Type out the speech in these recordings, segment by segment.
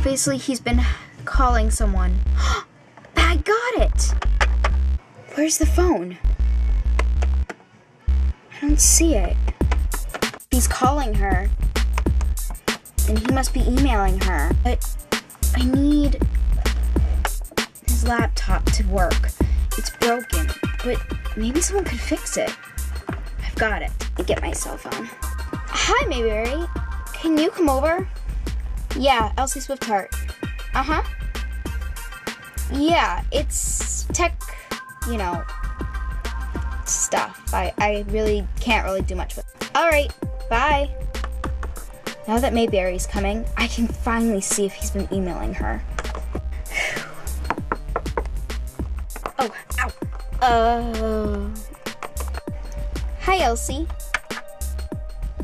Obviously, he's been calling someone. I got it! Where's the phone? I don't see it. He's calling her. And he must be emailing her. But I need his laptop to work. It's broken, but maybe someone could fix it. I've got it. I get my cell phone. Hi, Mayberry. Can you come over? Yeah, Elsy Swiftheart. Uh huh. Yeah, it's tech, you know, stuff. I, I really can't really do much with it. Alright, bye. Now that Mayberry's coming, I can finally see if he's been emailing her. oh, ow. Uh. Hi, Elsy.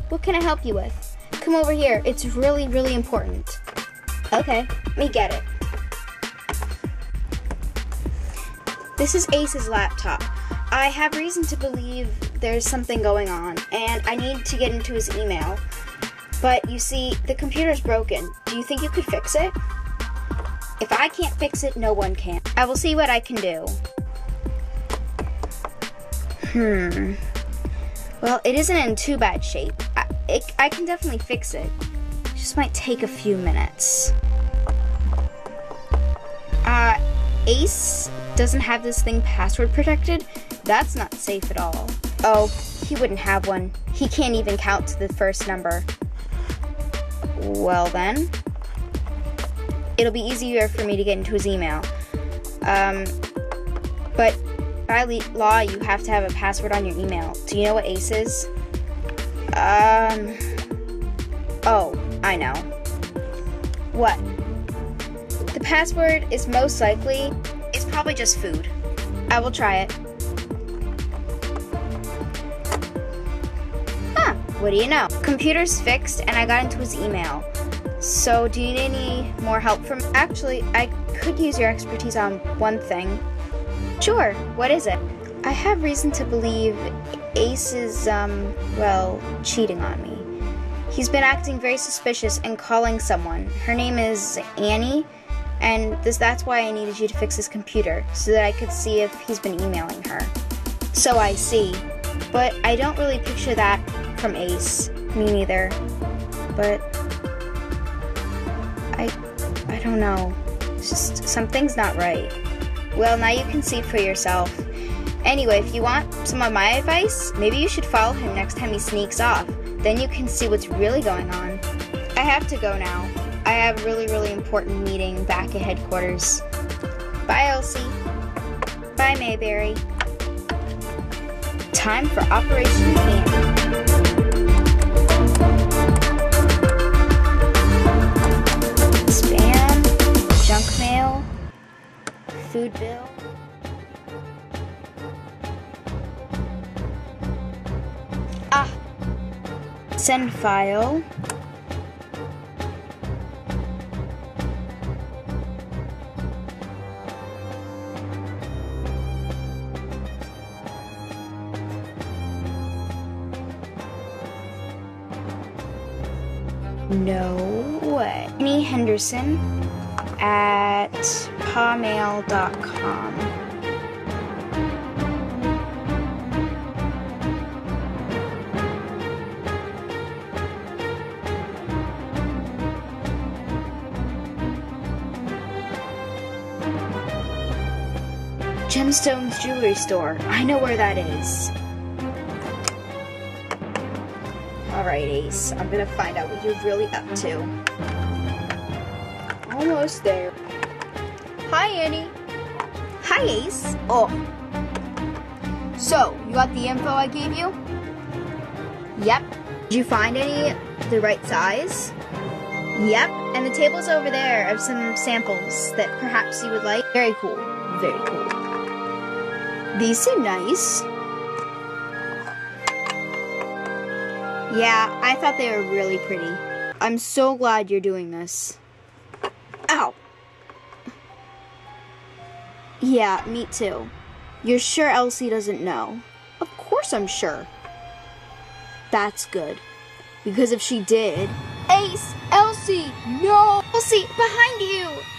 What can I help you with? Come over here. It's really, really important. Okay, let me get it. This is Ace's laptop. I have reason to believe there's something going on, and I need to get into his email. But you see, the computer's broken. Do you think you could fix it? If I can't fix it, no one can. I will see what I can do. Hmm. Well, it isn't in too bad shape. I, it, I can definitely fix it. it. Just might take a few minutes. Uh, Ace doesn't have this thing password protected. That's not safe at all. Oh, he wouldn't have one. He can't even count to the first number. Well then, it'll be easier for me to get into his email. Um, but by law, you have to have a password on your email. Do you know what ACE is? Um, oh, I know. What? The password is most likely, it's probably just food. I will try it. Huh, what do you know? Computer's fixed and I got into his email. So do you need any more help from Actually, I could use your expertise on one thing. Sure, what is it? I have reason to believe Ace is, um, well, cheating on me. He's been acting very suspicious and calling someone. Her name is Annie, and this, that's why I needed you to fix his computer, so that I could see if he's been emailing her. So I see. But I don't really picture that from Ace. Me neither. But I I don't know. It's just something's not right. Well, now you can see for yourself. Anyway, if you want some of my advice, maybe you should follow him next time he sneaks off. Then you can see what's really going on. I have to go now. I have a really, really important meeting back at headquarters. Bye, Elsy. Bye, Mayberry. Time for Operation. Send file. No way. Annie Henderson at pawmail.com. Gemstones Jewelry Store. I know where that is. Alright, Ace. I'm gonna find out what you're really up to. Almost there. Hi, Annie. Hi, Ace. Oh. So, you got the info I gave you? Yep. Did you find any the right size? Yep. And the table's over there of some samples that perhaps you would like. Very cool. Very cool. These seem nice. Yeah, I thought they were really pretty. I'm so glad you're doing this. Ow! Yeah, me too. You're sure Elsy doesn't know? Of course I'm sure. That's good. Because if she did... Ace! Elsy! No! Elsy! Behind you!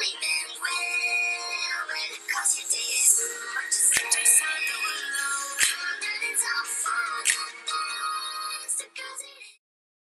Cause your day is much the same. Just